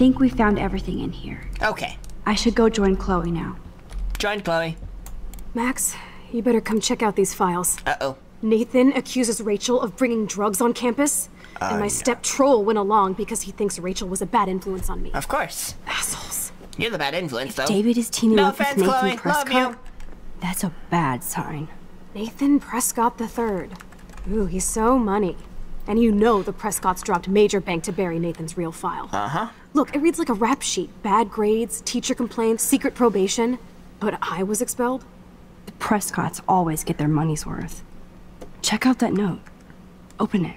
think we found everything in here. Okay. I should go join Chloe now. Join Chloe. Max, you better come check out these files. Uh-oh. Nathan accuses Rachel of bringing drugs on campus. and my uh, step troll went along because he thinks Rachel was a bad influence on me. Of course. Assholes. You're the bad influence, though. David is teaming No up with offense, Nathan Chloe. Love Prescott. you. That's a bad sign. Nathan Prescott III. Ooh, he's so money. And you know the Prescotts dropped major bank to bury Nathan's real file. Uh-huh. Look, it reads like a rap sheet. Bad grades, teacher complaints, secret probation. But I was expelled? The Prescotts always get their money's worth. Check out that note. Open it.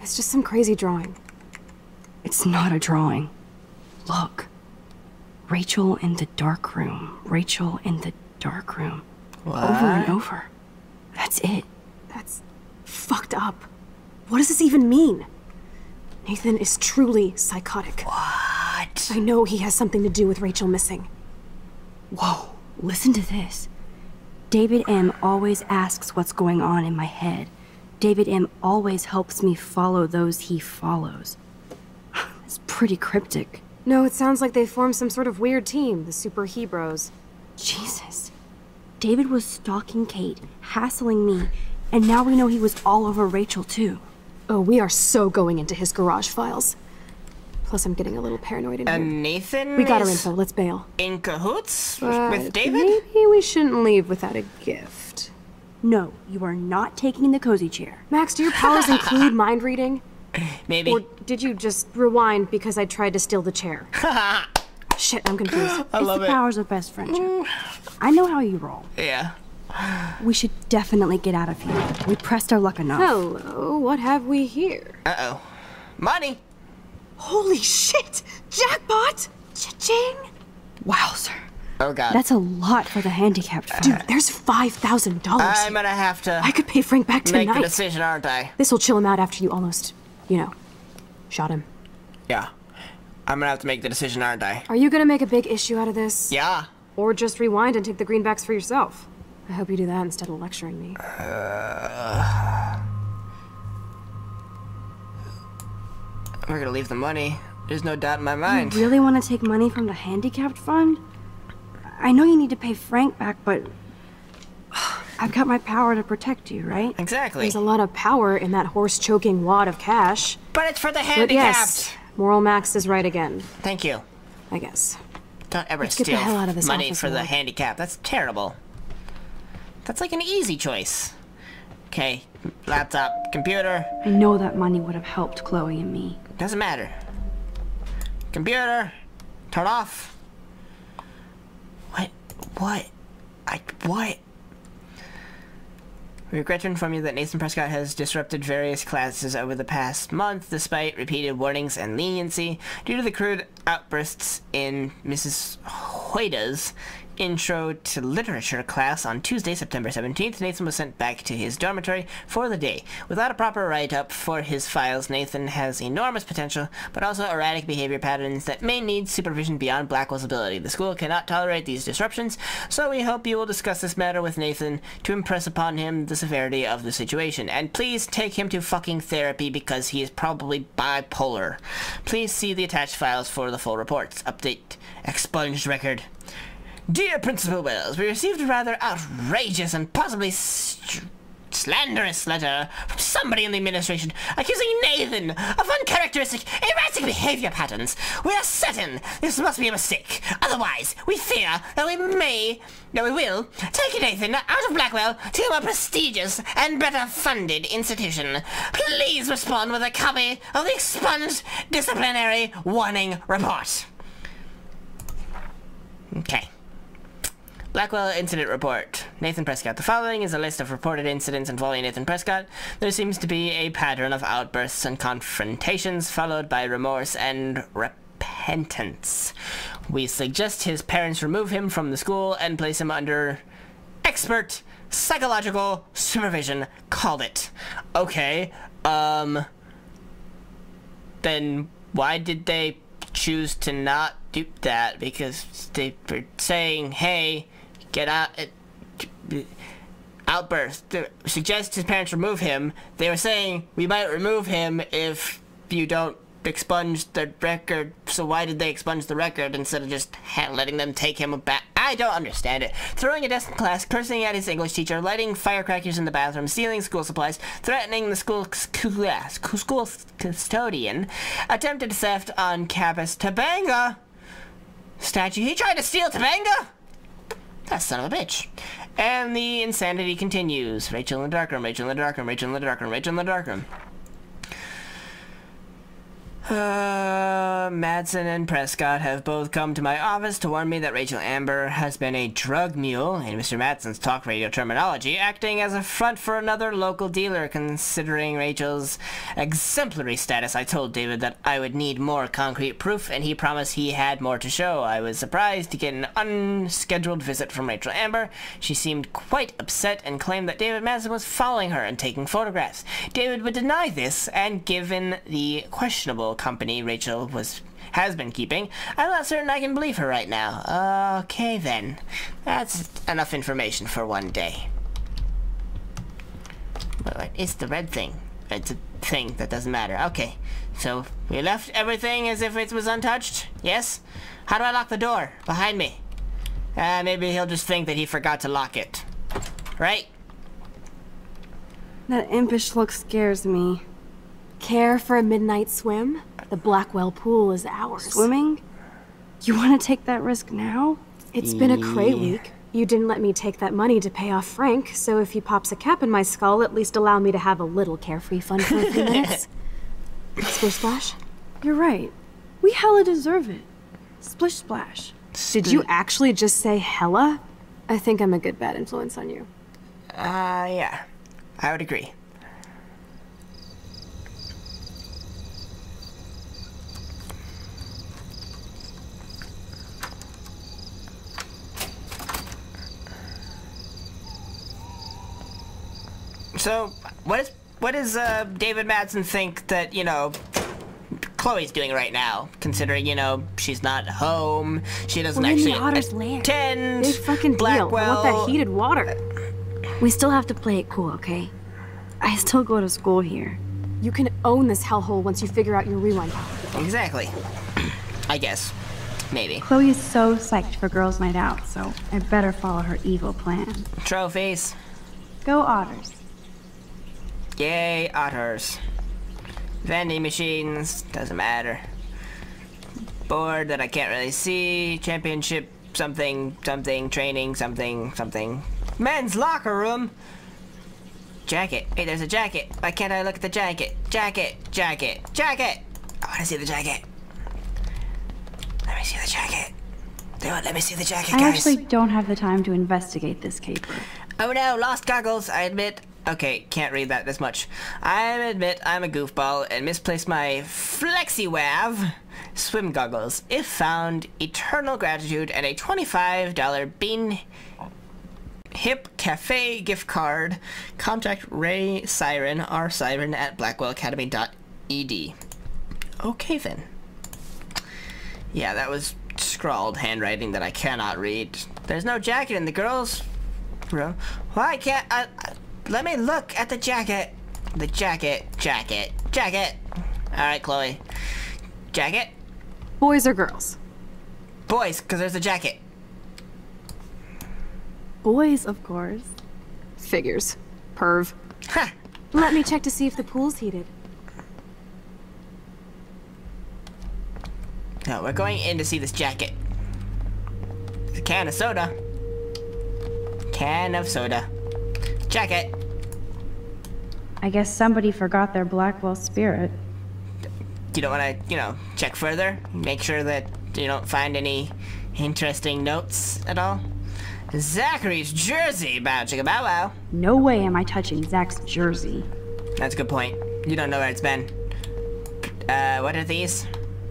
It's just some crazy drawing. It's not a drawing. Look. Rachel in the dark room. Rachel in the dark room. What? Over and over. That's it. That's fucked up. What does this even mean? Nathan is truly psychotic. What? I know he has something to do with Rachel missing. Whoa, listen to this. David M. always asks what's going on in my head. David M. always helps me follow those he follows. It's pretty cryptic. No, it sounds like they formed some sort of weird team, the Super Hebros. Jesus. David was stalking Kate, hassling me, and now we know he was all over Rachel too. Oh, we are so going into his garage files. Plus, I'm getting a little paranoid in uh, here. And Nathan We got our is info, let's bail. in cahoots But with David? Maybe we shouldn't leave without a gift. No, you are not taking the cozy chair. Max, do your powers include mind reading? Maybe. Or did you just rewind because I tried to steal the chair? Shit, I'm confused. I it's love the it. powers of best friendship. Mm. I know how you roll. Yeah. We should definitely get out of here. We pressed our luck enough. Hello, what have we here? Uh-oh. Money. Holy shit! Jackpot! Cha-ching! Wow, sir. Oh, God. That's a lot for the handicapped fund. Dude, there's $5,000 I'm here. gonna have to I could pay Frank back to make the tonight. decision, aren't I? This'll chill him out after you almost, you know, shot him. Yeah. I'm gonna have to make the decision, aren't I? Are you gonna make a big issue out of this? Yeah. Or just rewind and take the greenbacks for yourself? I hope you do that instead of lecturing me. We're gonna leave the money. There's no doubt in my mind. You Really want to take money from the handicapped fund? I know you need to pay Frank back, but I've got my power to protect you, right? Exactly. There's a lot of power in that horse choking wad of cash. But it's for the handicapped. But yes, Moral Max is right again, Thank you. I guess. Don't ever Let's steal hell out of this money for the Lord. handicap. That's terrible. That's like an easy choice. Okay, laptop, computer, I know that money would have helped Chloe and me. doesn't matter. Computer, turn off. What? What? I what? We regret to inform you that Nathan Prescott has disrupted various classes over the past month despite repeated warnings and leniency due to the crude outbursts in Mrs. Hoyda's intro to literature class on Tuesday, September 17th. Nathan was sent back to his dormitory for the day. Without a proper write-up for his files, Nathan has enormous potential, but also erratic behavior patterns that may need supervision beyond Blackwell's ability. The school cannot tolerate these disruptions, so we hope you will discuss this matter with Nathan to impress upon him the severity of the situation. And please take him to fucking therapy because he is probably bipolar. Please see the attached files for the full reports. Update. Expunged record. Dear Principal Wells, we received a rather outrageous and possibly slanderous letter from somebody in the administration accusing Nathan of uncharacteristic, erratic behavior patterns. We are certain this must be a mistake. Otherwise, we fear that we may, that we will, take Nathan out of Blackwell to a more prestigious and better funded institution. Please respond with a copy of the expunged disciplinary warning report. Okay. Blackwell Incident Report. Nathan Prescott. The following is a list of reported incidents involving Nathan Prescott. There seems to be a pattern of outbursts and confrontations followed by remorse and repentance. We suggest his parents remove him from the school and place him under expert psychological supervision. Called it. Okay. Um. Then why did they choose to not do that? Because they were saying, hey, get out. uh, Outburst. Suggest his parents remove him. They were saying, we might remove him if you don't expunge the record. So why did they expunge the record instead of just letting them take him back? I don't understand it. Throwing a desk in class, cursing at his English teacher, lighting firecrackers in the bathroom, stealing school supplies, threatening the school school custodian, attempted theft on campus. Tobanga statue. He tried to steal Tobanga. That son of a bitch. And the insanity continues. Rachel in the darkroom, Rachel in the darkroom, Rachel in the darkroom, Rachel in the darkroom. Uh, Madsen and Prescott have both come to my office to warn me that Rachel Amber has been a drug mule, in Mr. Madsen's talk radio terminology, acting as a front for another local dealer. Considering Rachel's exemplary status, I told David that I would need more concrete proof, and he promised he had more to show. I was surprised to get an unscheduled visit from Rachel Amber. She seemed quite upset and claimed that David Madsen was following her and taking photographs. David would deny this, and given the questionable company Rachel was has been keeping. I'm not certain I can believe her right now. Okay then. That's enough information for one day. But it's the red thing. It's a thing that doesn't matter. Okay. So we left everything as if it was untouched? Yes? How do I lock the door? Behind me. Uh, maybe he'll just think that he forgot to lock it. Right? That impish look scares me. Care for a midnight swim? The Blackwell pool is ours. Swimming? You want to take that risk now? It's been a cray week. You didn't let me take that money to pay off Frank, so if he pops a cap in my skull, at least allow me to have a little carefree fun for a few minutes. Splish Splash? You're right. We hella deserve it. Splish Splash. Did you actually just say hella? I think I'm a good bad influence on you. Uh, yeah. I would agree. So, what is what does uh, David Madsen think that you know Chloe's doing right now? Considering you know she's not home, she doesn't We're actually in the Otter's lair. attend. Big fucking Blackwell. deal. I want that heated water. We still have to play it cool, okay? I still go to school here. You can own this hellhole once you figure out your rewind power. Exactly. I guess. Maybe. Chloe is so psyched for girls' night out, so I better follow her evil plan. Trophies. Go Otters. Yay, otters. Vending machines, doesn't matter. Board that I can't really see. Championship, something, something, training, something, something. Men's locker room! Jacket. Hey, there's a jacket. Why can't I look at the jacket? Jacket, jacket, jacket! I wanna see the jacket. Let me see the jacket. Let me see the jacket, I guys. I actually don't have the time to investigate this caper. Oh no, lost goggles, I admit. Okay, can't read that this much. I admit I'm a goofball and misplaced my FlexiWav swim goggles. If found, eternal gratitude and a $25 Bean Hip Cafe gift card. Contact Ray Siren, R Siren at blackwellacademy.ed. Okay then. Yeah, that was scrawled handwriting that I cannot read. There's no jacket in the girls' room. Why can't I, I let me look at the jacket. The jacket, jacket, jacket. Alright, Chloe. Jacket? Boys or girls? Boys, because there's a jacket. Boys, of course. Figures. Perv. Ha! Let me check to see if the pool's heated. No, we're going in to see this jacket. A can of soda. Can of soda. Jacket. I guess somebody forgot their Blackwell spirit. You don't want to, you know, check further? Make sure that you don't find any interesting notes at all? Zachary's jersey, bow chicka bow wow. No way am I touching Zach's jersey. That's a good point. You don't know where it's been. Uh, what are these?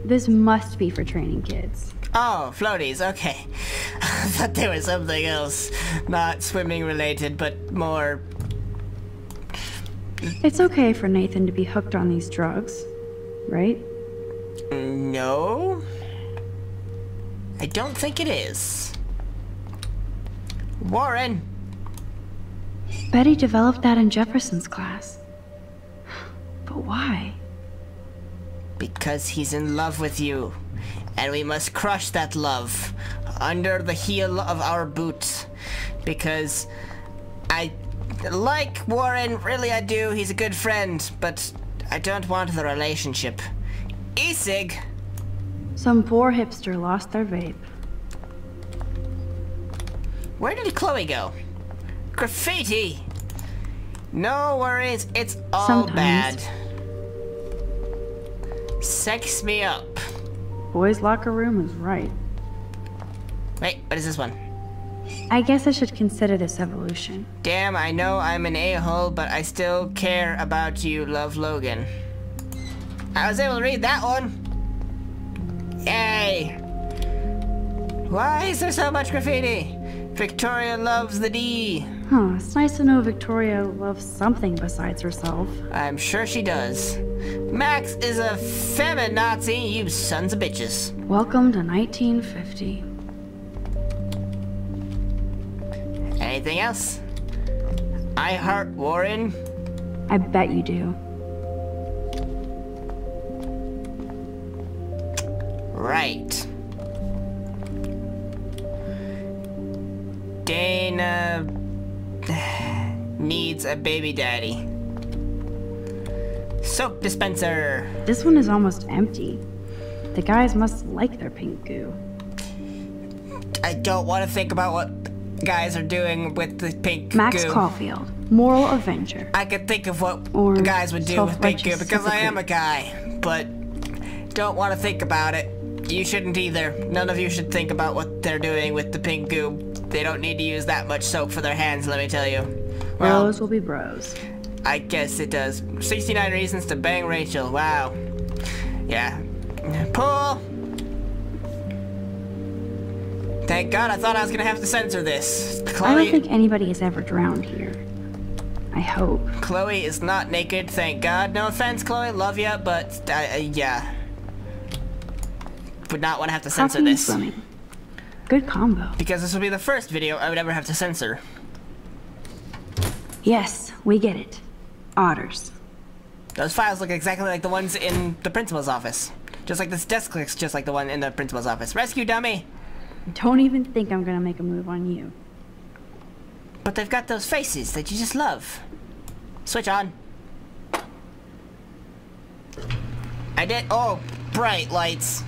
This must be for training kids. Oh, floaties, okay. I thought they were something else. Not swimming related, but more. It's okay for Nathan to be hooked on these drugs, right? No. I don't think it is. Warren! Betty developed that in Jefferson's class. But why? Because he's in love with you. And we must crush that love under the heel of our boots. Because I like Warren, really I do. He's a good friend, but I don't want the relationship. E-cig! Some poor hipster lost their vape. Where did Chloe go? Graffiti! No worries, it's all Sometimes. bad. Sex me up. Boys' locker room is right. Wait, what is this one? I guess I should consider this evolution. Damn, I know I'm an a-hole, but I still care about you, Love Logan. I was able to read that one. Yay! Why is there so much graffiti? Victoria loves the D. Huh, it's nice to know Victoria loves something besides herself. I'm sure she does. Max is a feminazi, you sons of bitches. Welcome to 1950. Anything else? I heart Warren. I bet you do. Right. Dana needs a baby daddy. Soap dispenser. This one is almost empty. The guys must like their pink goo. I don't want to think about what guys are doing with the pink Max goo. Max Caulfield, moral avenger. I could think of what Or guys would do with pink goo because I am a guy, but don't want to think about it. You shouldn't either. None of you should think about what they're doing with the pink goo. They don't need to use that much soap for their hands, let me tell you. Well, Bros will be bros. I guess it does. 69 reasons to bang Rachel. Wow. Yeah. Pull. Thank God I thought I was gonna have to censor this. I don't think anybody has ever drowned here. I hope. Chloe is not naked. Thank God. No offense, Chloe. Love ya, but uh, uh, yeah. Would not want to have to censor and this swimming. Good combo. because this will be the first video I would ever have to censor. Yes, we get it. Otters. Those files look exactly like the ones in the principal's office. Just like this desk looks just like the one in the principal's office. Rescue dummy! Don't even think I'm gonna make a move on you. But they've got those faces that you just love. Switch on. I did. Oh, bright lights.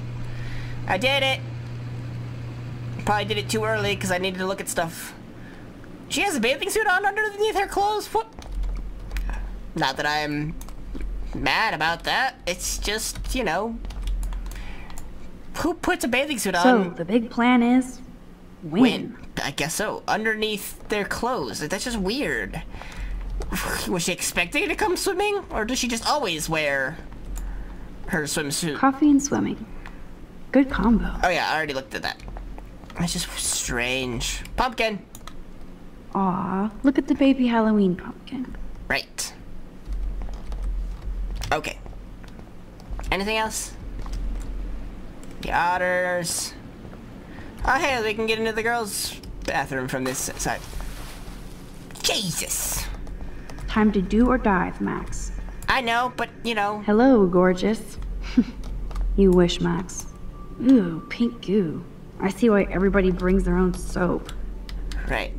I did it. Probably did it too early because I needed to look at stuff. She has a bathing suit on underneath her clothes. What? Not that I'm mad about that. It's just, you know. Who puts a bathing suit on? So, the big plan is win. Win. I guess so. Underneath their clothes. That's just weird. Was she expecting to come swimming? Or does she just always wear her swimsuit? Coffee and swimming. Good combo. Oh yeah, I already looked at that. That's just strange. Pumpkin! Aw, look at the baby Halloween pumpkin. Right. Okay. Anything else? The otters. Oh hey, we can get into the girls' bathroom from this side. Jesus! Time to do or dive, Max. I know, but you know, Hello, gorgeous. you wish, Max. Ooh, pink goo. I see why everybody brings their own soap. right.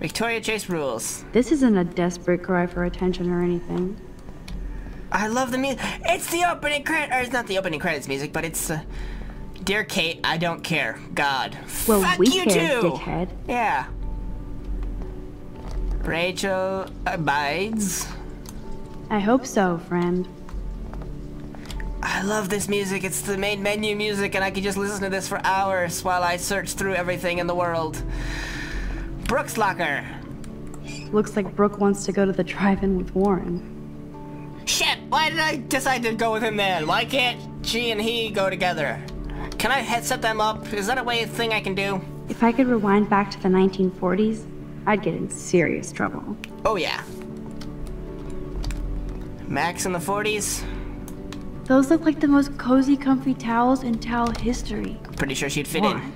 Victoria Chase rules. This isn't a desperate cry for attention or anything. I love the music. It's the opening credit, or it's not the opening credits music, but it's uh, Dear Kate, I don't care. God. Well, Fuck we you care, too. dickhead. Yeah. Rachel abides. I hope so, friend. I love this music. It's the main menu music, and I could just listen to this for hours while I search through everything in the world. Brooks Locker. Looks like Brooke wants to go to the drive-in with Warren. Shit, why did I decide to go with him then? Why can't she and he go together? Can I set them up? Is that a way thing I can do? If I could rewind back to the 1940s, I'd get in serious trouble. Oh yeah. Max in the 40s? Those look like the most cozy, comfy towels in towel history. Pretty sure she'd fit What? in.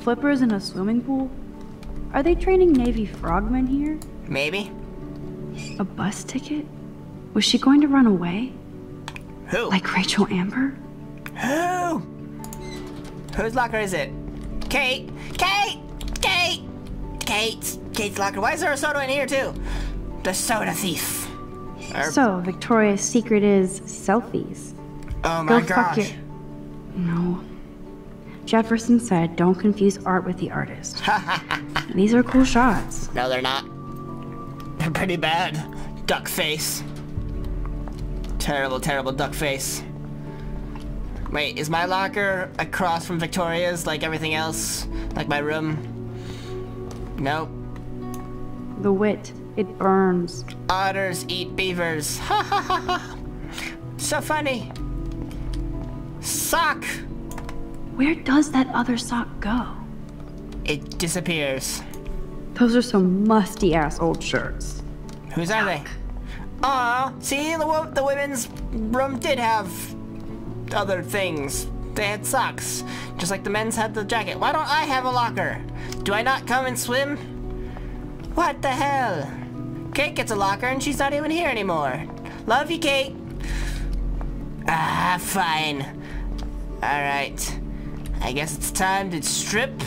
Flippers in a swimming pool? Are they training Navy frogmen here? Maybe? A bus ticket? Was she going to run away? Who? Like Rachel Amber? Who? Whose locker is it? Kate! Kate! Kate! Kate's, Kate's locker. Why is there a soda in here too? The soda thief. So, Victoria's secret is selfies. oh my Go fuck gosh. it. No. Jefferson said, don't confuse art with the artist. These are cool shots. No, they're not. They're pretty bad. Duck face. Terrible, terrible duck face. Wait, is my locker across from Victoria's like everything else? Like my room? Nope. The wit, it burns. Otters eat beavers. Ha ha ha ha. So funny. Sock! Where does that other sock go? It disappears. Those are some musty ass old shirts. Whose are they? Aw, see, the, the women's room did have other things. They had socks, just like the men's had the jacket. Why don't I have a locker? Do I not come and swim? What the hell? Kate gets a locker and she's not even here anymore. Love you, Kate. Ah, fine. Alright. I guess it's time to strip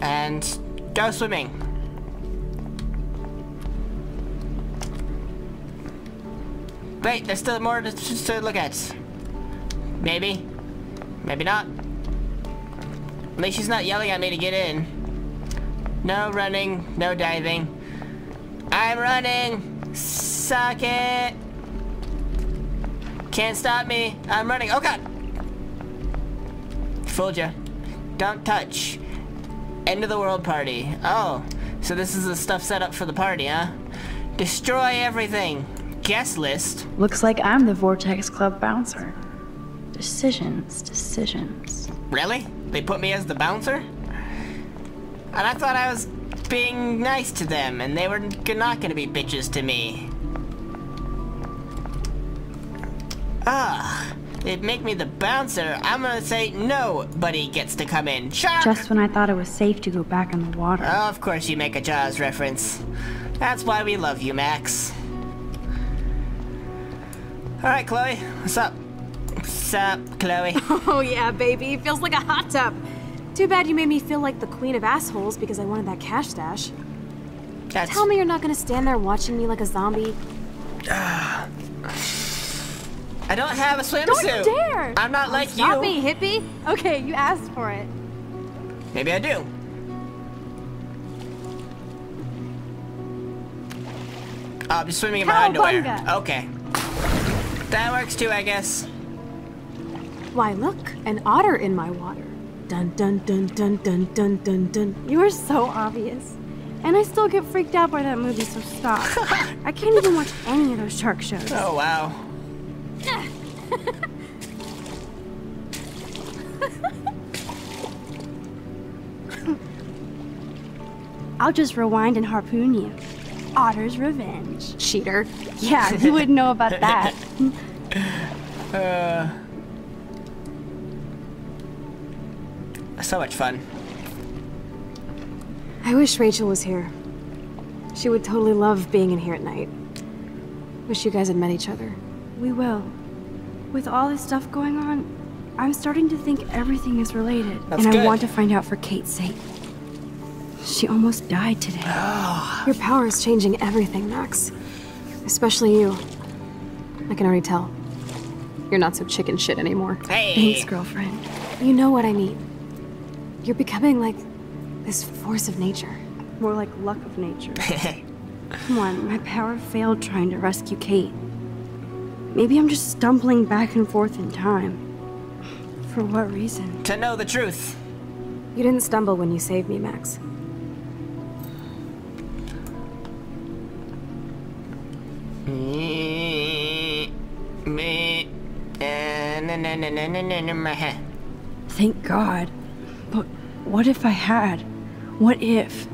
and go swimming. Wait, there's still more to, to look at. Maybe. Maybe not. At least she's not yelling at me to get in. No running, no diving. I'm running! Suck it! Can't stop me. I'm running. Oh god! Fooled ya. Don't touch. End of the world party. Oh, so this is the stuff set up for the party, huh? Destroy everything. Guest list. Looks like I'm the Vortex Club bouncer. Decisions, decisions. Really? They put me as the bouncer? And I thought I was being nice to them, and they were not gonna be bitches to me. Ah, they make me the bouncer. I'm gonna say nobody gets to come in. Shark! Just when I thought it was safe to go back in the water. Oh, of course you make a Jaws reference. That's why we love you, Max. Alright, Chloe, what's up? What's up, Chloe? Oh yeah, baby. Feels like a hot tub. Too bad you made me feel like the queen of assholes because I wanted that cash stash. That's, Tell me you're not gonna stand there watching me like a zombie. Ah. I don't have a swimsuit. Don't dare! I'm not oh, like Stop you. me, hippie. Okay, you asked for it. Maybe I do. Oh, I'm just swimming in my underwear. Okay. That works too, I guess. Why, look, an otter in my water. Dun dun dun dun dun dun dun dun. You are so obvious. And I still get freaked out by that movie, so stop. I can't even watch any of those shark shows. Oh, wow. I'll just rewind and harpoon you. Otter's revenge. Cheater. Yeah, you wouldn't know about that. Uh, so much fun. I wish Rachel was here. She would totally love being in here at night. Wish you guys had met each other. We will. With all this stuff going on, I'm starting to think everything is related. That's and good. I want to find out for Kate's sake. She almost died today. Ah. Your power is changing everything, Max. Especially you. I can already tell. You're not so chicken shit anymore. Hey. Thanks, girlfriend. You know what I mean. You're becoming like this force of nature. More like luck of nature. Come on, my power failed trying to rescue Kate. Maybe I'm just stumbling back and forth in time. For what reason? to know the truth. You didn't stumble when you saved me, Max. Me, me, na, na, na, na, na, na, na. Thank God. But what if I had? What if?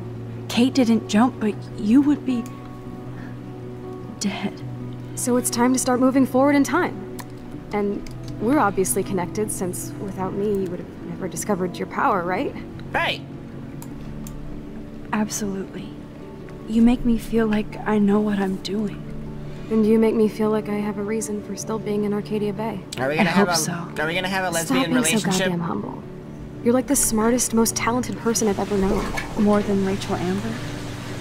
Kate didn't jump, but you would be. dead. So it's time to start moving forward in time. And we're obviously connected, since without me, you would have never discovered your power, right? Right. Absolutely. You make me feel like I know what I'm doing. And you make me feel like I have a reason for still being in Arcadia Bay. Are we I gonna have hope a so. Are we gonna have a Stop lesbian being so goddamn humble. You're like the smartest, most talented person I've ever known. More than Rachel Amber?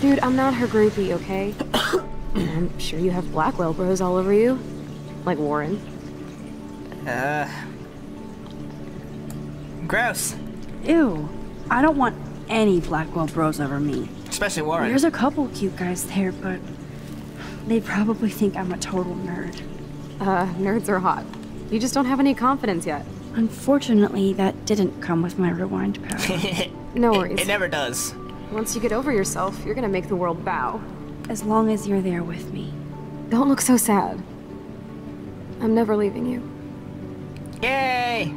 Dude, I'm not her groupie, okay? I'm sure you have Blackwell bros all over you. Like Warren. Uh. Gross. Ew. I don't want any Blackwell bros over me. Especially Warren. There's a couple cute guys there, but they probably think I'm a total nerd. Uh, nerds are hot. You just don't have any confidence yet. Unfortunately, that didn't come with my rewind power. No it, worries. it never does. Once you get over yourself, you're gonna make the world bow. As long as you're there with me. Don't look so sad. I'm never leaving you. Yay!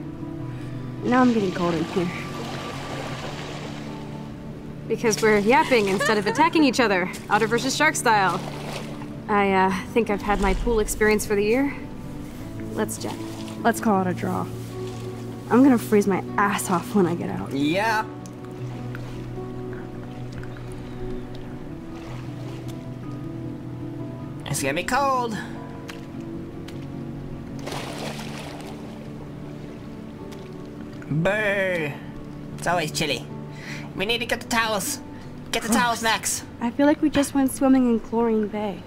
Now I'm getting cold in here. Because we're yapping instead of attacking each other, otter versus shark style. I, uh, think I've had my pool experience for the year. Let's jet. Let's call it a draw. I'm gonna freeze my ass off when I get out. Yeah. It's gonna be cold. Brr. It's always chilly. We need to get the towels. Get the towels, Max. I feel like we just went swimming in Chlorine Bay.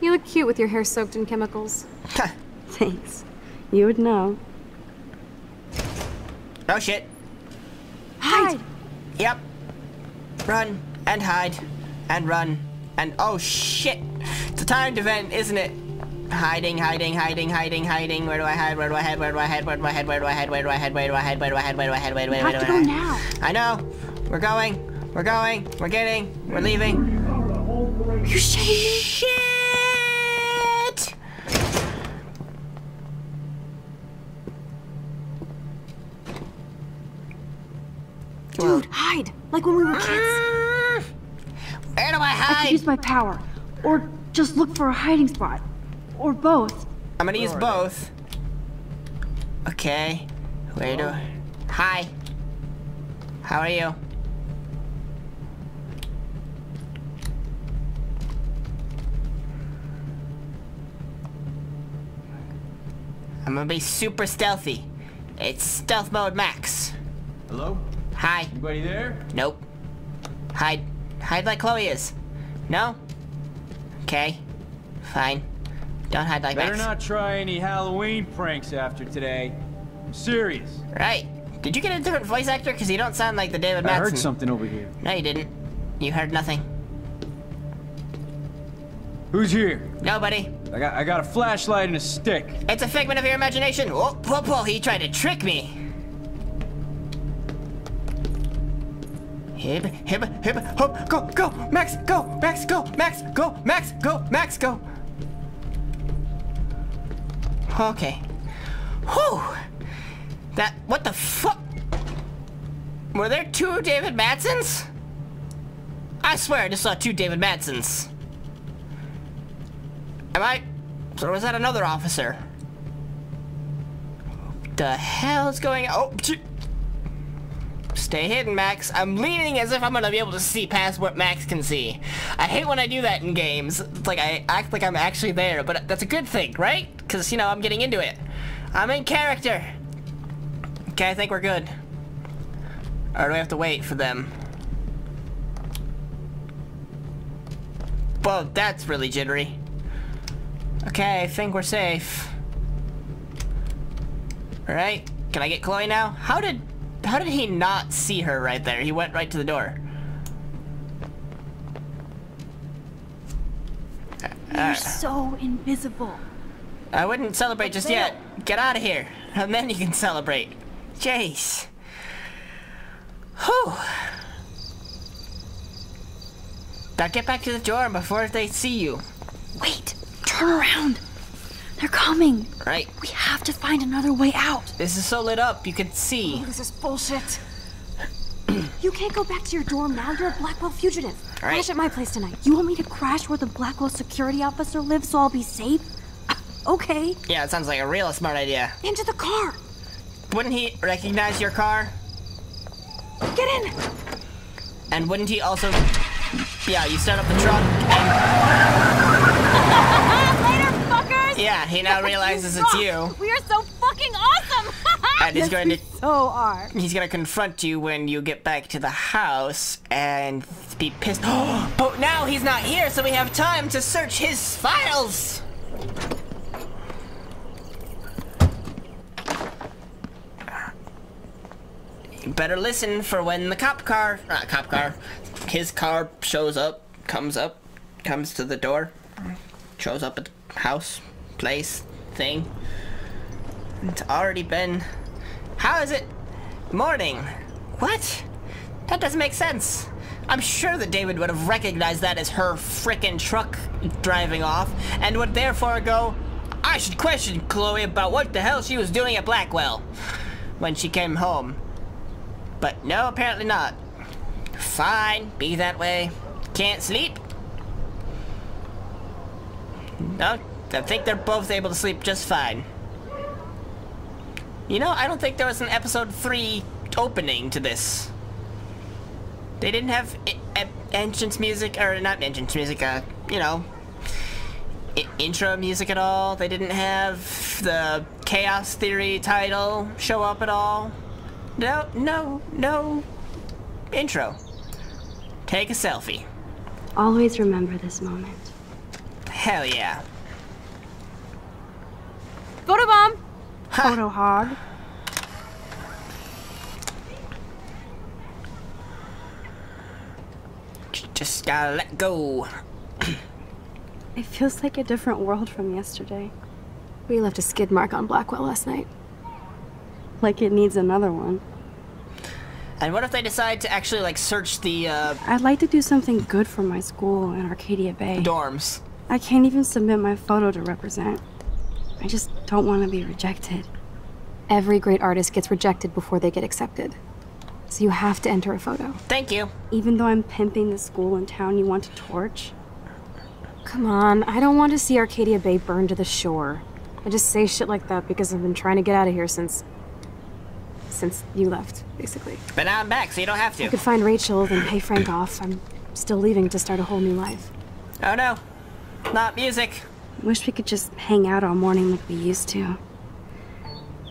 You look cute with your hair soaked in chemicals. Thanks. You would know. oh shit. Hide! Yep. Run and hide and run and oh shit. It's a timed event, isn't it? Hiding, hiding, hiding, hiding, hiding. Where do I hide? Where do I hide? Where do I hide? Where do I hide? Where do I hide? Where do I hide? Where do I hide? Where do I hide? Where do I hide? Where do I hide? Where do I hide? have to go now. I know. We're going. We're going. We're getting. We're leaving. You shady. Shit! Dude, hide! Like when we were kids. Mm. Where do I hide? I could hide? use my power. Or just look for a hiding spot. Or both. I'm gonna use both. Okay. Where do? Hi. How are you? I'm gonna be super stealthy. It's stealth mode max. Hello? Hi. Anybody there? Nope. Hide. Hide like Chloe is. No? Okay. Fine. Don't hide like that. Better Max. not try any Halloween pranks after today. I'm serious. Right. Did you get a different voice actor? Because you don't sound like the David I heard something over here. No, you didn't. You heard nothing. Who's here? Nobody. I got I got a flashlight and a stick. It's a figment of your imagination. Whoa, whoa, whoa, he tried to trick me. Hib, hib, hib, hop, go, go, Max, go, Max, go, Max, go, Max, go, Max, go. Okay. Whew. That, what the fuck? Were there two David Madsens? I swear I just saw two David Madsens. Am I? Or was that another officer? What the hell is going Oh, Stay hidden, Max. I'm leaning as if I'm gonna be able to see past what Max can see. I hate when I do that in games. It's like I act like I'm actually there, but that's a good thing, right? Because, you know, I'm getting into it. I'm in character. Okay, I think we're good. Or do we have to wait for them? Well, that's really jittery. Okay, I think we're safe. Alright, can I get Chloe now? How did how did he not see her right there? He went right to the door. You're so invisible. I wouldn't celebrate just yet. Get out of here. And then you can celebrate. Jace. Whew. Now get back to the door before they see you. Wait, turn around. They're coming. Right. We have to find another way out. This is so lit up, you can see. Oh, this is bullshit. you can't go back to your dorm now. You're a Blackwell fugitive. Right. Crash at my place tonight. You want me to crash where the Blackwell security officer lives so I'll be safe? Uh, okay. Yeah, it sounds like a real smart idea. Into the car. Wouldn't he recognize your car? Get in. And wouldn't he also... Yeah, you start up the truck and... Later, Yeah, he now realizes it's you. We are so fucking awesome! And he's going to so are. he's gonna confront you when you get back to the house and be pissed. but now he's not here, so we have time to search his files. You better listen for when the cop car, not cop car, his car shows up, comes up, comes to the door, shows up at the house, place, thing. It's already been how is it morning? What? That doesn't make sense. I'm sure that David would have recognized that as her frickin' truck driving off, and would therefore go, I should question Chloe about what the hell she was doing at Blackwell when she came home. But no, apparently not. Fine, be that way. Can't sleep? No, I think they're both able to sleep just fine. You know, I don't think there was an episode 3 opening to this. They didn't have entrance music, or not entrance music, uh, you know, intro music at all. They didn't have the Chaos Theory title show up at all. No, no, no intro. Take a selfie. Always remember this moment. Hell yeah. Photobomb! Photo hog. Just gotta let go. It feels like a different world from yesterday. We left a skid mark on Blackwell last night. Like it needs another one. And what if they decide to actually like search the uh, I'd like to do something good for my school in Arcadia Bay. dorms? I can't even submit my photo to represent. I just don't want to be rejected. Every great artist gets rejected before they get accepted. So you have to enter a photo. Thank you. Even though I'm pimping the school in town you want to torch. Come on, I don't want to see Arcadia Bay burned to the shore. I just say shit like that because I've been trying to get out of here since. since you left, basically. But now I'm back, so you don't have to. I to. could find Rachel, then pay Frank off. I'm still leaving to start a whole new life. Oh no. Not music. Wish we could just hang out all morning like we used to.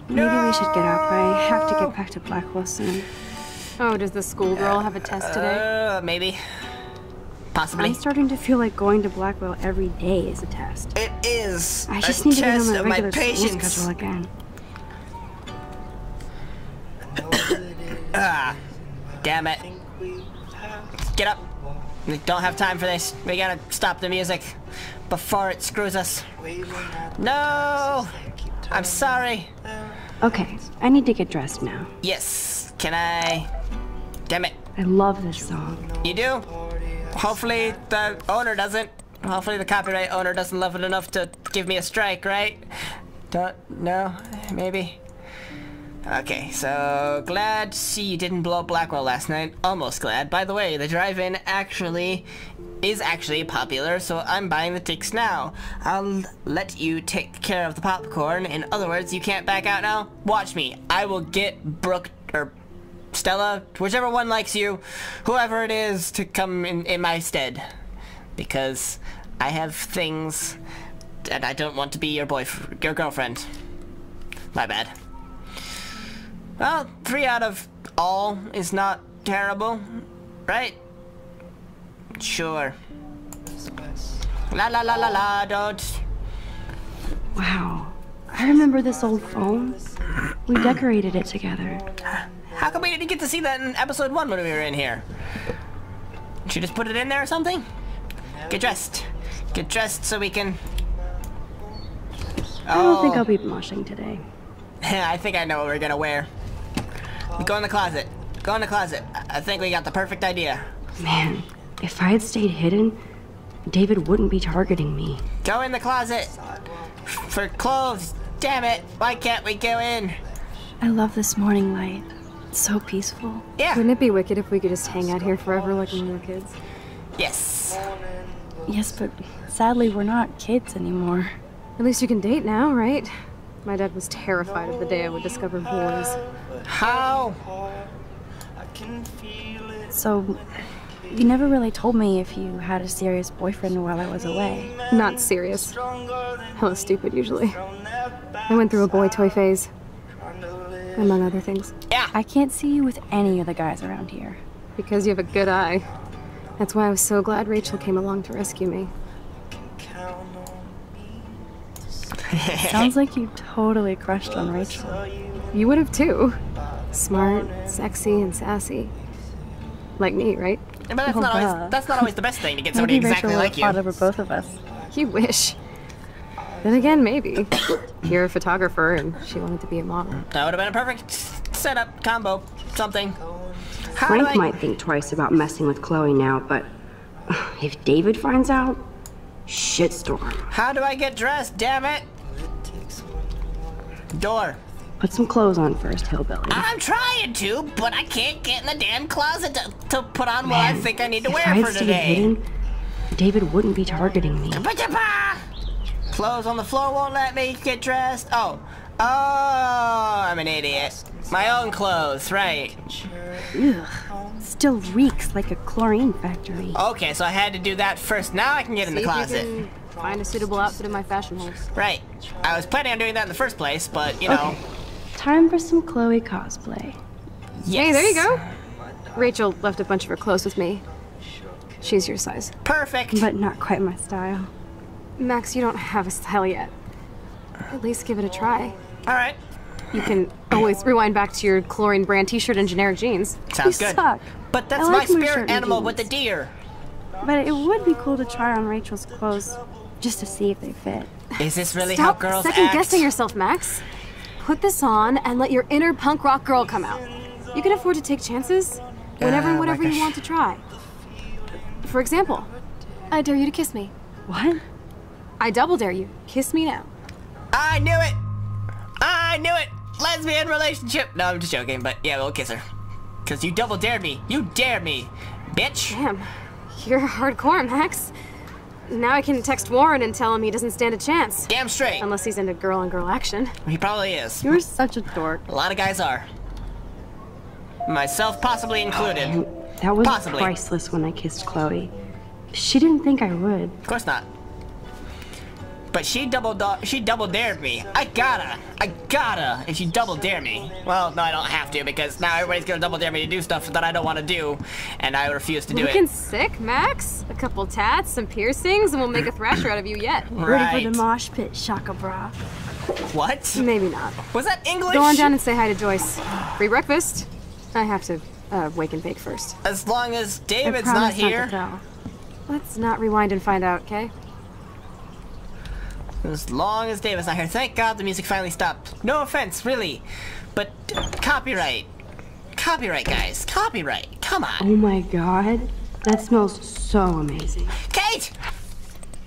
Maybe we should get up. I have to get back to Blackwell soon. Oh, does the schoolgirl have a test today? Uh, maybe. Possibly. I'm starting to feel like going to Blackwell every day is a test. It is. I just need to get on my of my regular school patience. schedule again. Ah, damn it. Get up. We don't have time for this. We gotta stop the music before it screws us. No! I'm sorry. Okay, I need to get dressed now. Yes. Can I? Damn it. I love this song. You do? Hopefully the owner doesn't. Hopefully the copyright owner doesn't love it enough to give me a strike, right? Don't no, maybe. Okay, so glad to see you didn't blow up Blackwell last night. Almost glad. By the way, the drive-in actually is actually popular, so I'm buying the tickets now. I'll let you take care of the popcorn. In other words, you can't back out now. Watch me. I will get Brooke or Stella, whichever one likes you, whoever it is, to come in, in my stead. Because I have things and I don't want to be your boyfriend, your girlfriend. My bad. Well, three out of all is not terrible, right? Sure. La la la la la, don't. Wow. I remember this old phone. We decorated it together. How come we didn't get to see that in episode one when we were in here? Should you just put it in there or something? Get dressed. Get dressed so we can. I don't think Oh. I'll be moshing today. I think I know what we're gonna wear. Go in the closet. Go in the closet. I think we got the perfect idea. Man, if I had stayed hidden, David wouldn't be targeting me. Go in the closet. For clothes. Damn it. Why can't we go in? I love this morning light. It's so peaceful. Yeah. Wouldn't it be wicked if we could just hang out here forever like when we were kids? Yes. Yes, but sadly, we're not kids anymore. At least you can date now, right? My dad was terrified of the day I would discover boys. How? I can feel it. So, you never really told me if you had a serious boyfriend while I was away. Not serious. hella stupid usually. I went through a boy toy phase, among other things. Yeah. I can't see you with any of the guys around here. Because you have a good eye. That's why I was so glad Rachel came along to rescue me. Sounds like you totally crushed on Rachel. You would have too. Smart, sexy, and sassy. Like me, right? But that's Oh, not duh. always that's not always the best thing to get somebody Maybe exactly Rachel like you. fought over both of us. You wish. Then again, maybe. You're a photographer and she wanted to be a model. That would have been a perfect setup, combo, something. How Frank I... might think twice about messing with Chloe now, but if David finds out, shitstorm. How do I get dressed? Damn it! Door. Put some clothes on first, hillbilly. I'm trying to, but I can't get in the damn closet to, to put on what I think I need to wear I had for today. hidden, David wouldn't be targeting me. Clothes on the floor won't let me get dressed. Oh. Oh, I'm an idiot. My own clothes, right. Ugh. Still reeks like a chlorine factory. Okay, so I had to do that first. Now I can get in the See if you closet. find a suitable outfit in my fashion holes. Right. I was planning on doing that in the first place, but, you know. Okay. Time for some Chloe cosplay. Yes. Hey, there you go. Rachel left a bunch of her clothes with me. She's your size. Perfect. But not quite my style. Max, you don't have a style yet. At least give it a try. All right. You can always rewind back to your chlorine brand t-shirt and generic jeans. Sounds You good. suck. But that's I my like my spirit animal jeans. with the deer. But it would be cool to try on Rachel's clothes just to see if they fit. Is this really Stop how girls second act? guessing yourself, Max. Put this on and let your inner punk rock girl come out. You can afford to take chances whenever and oh my whatever you want to try. For example, I dare you to kiss me. What? I double dare you. Kiss me now. I knew it. I knew it. Lesbian relationship. No, I'm just joking, but yeah, we'll kiss her. Cause you double dared me. You dared me, bitch. Damn, you're hardcore, Max. Now I can text Warren and tell him he doesn't stand a chance. Damn straight. Unless he's into girl on girl action. He probably is. You're such a dork. A lot of guys are. Myself possibly included. Oh, that was Possibly. priceless when I kissed Chloe. She didn't think I would. Of course not. But she double da- she double dared me. I gotta. I gotta if she double dare me. Well, no, I don't have to because now everybody's gonna double dare me to do stuff that I don't want to do, and I refuse to do Looking it. sick, Max? A couple tats, some piercings, and we'll make a thrasher out of you yet. Right. Ready for the mosh pit, Shaka Bra. What? Maybe not. Was that English? Go on down and say hi to Joyce. Free breakfast. I have to uh, wake and bake first. As long as I David's not promise here. Not to tell. Let's not rewind and find out, okay? As long as David's not here. Thank God the music finally stopped. No offense, really. But copyright. Copyright, guys. Copyright. Come on. Oh my god. That smells so amazing. Kate!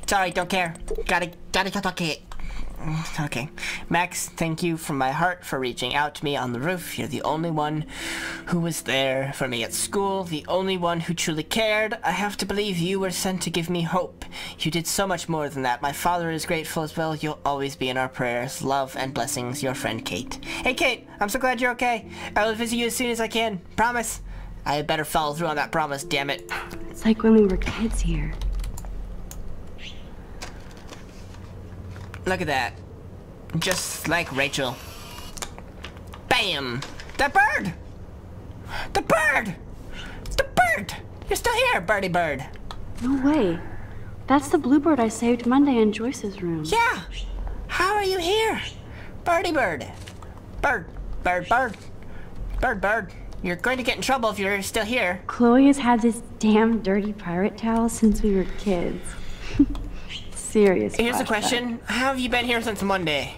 Sorry, don't care. Gotta, gotta talk to Kate. Okay. Max, thank you from my heart for reaching out to me on the roof. You're the only one who was there for me at school, the only one who truly cared. I have to believe you were sent to give me hope. You did so much more than that. My father is grateful as well. You'll always be in our prayers. Love and blessings, your friend Kate. Hey, Kate, I'm so glad you're okay. I will visit you as soon as I can. Promise. I had better follow through on that promise, damn it. It's like when we were kids here. Look at that. Just like Rachel. Bam! The bird! The bird! The bird! You're still here, birdie bird. No way. That's the bluebird I saved Monday in Joyce's room. Yeah! How are you here? Birdie bird. Bird, bird, bird. Bird, bird. You're going to get in trouble if you're still here. Chloe has had this damn dirty pirate towel since we were kids. Serious. Here's flashback. question. How have you been here since Monday?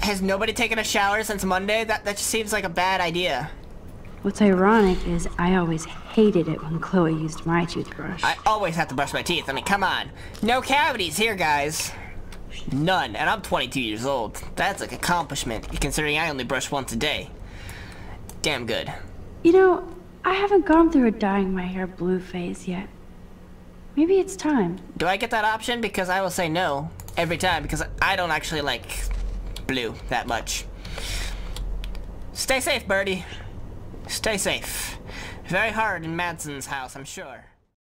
Has nobody taken a shower since Monday? That, that just seems like a bad idea. What's ironic is I always hated it when Chloe used my toothbrush. I always have to brush my teeth. I mean, come on. No cavities here, guys. None. And I'm 22 years old. That's an accomplishment, considering I only brush once a day. Damn good. You know, I haven't gone through a dyeing my hair blue phase yet. Maybe it's time. Do I get that option? Because I will say no every time, because I don't actually like blue that much. Stay safe, Birdie. Stay safe. Very hard in Madsen's house, I'm sure.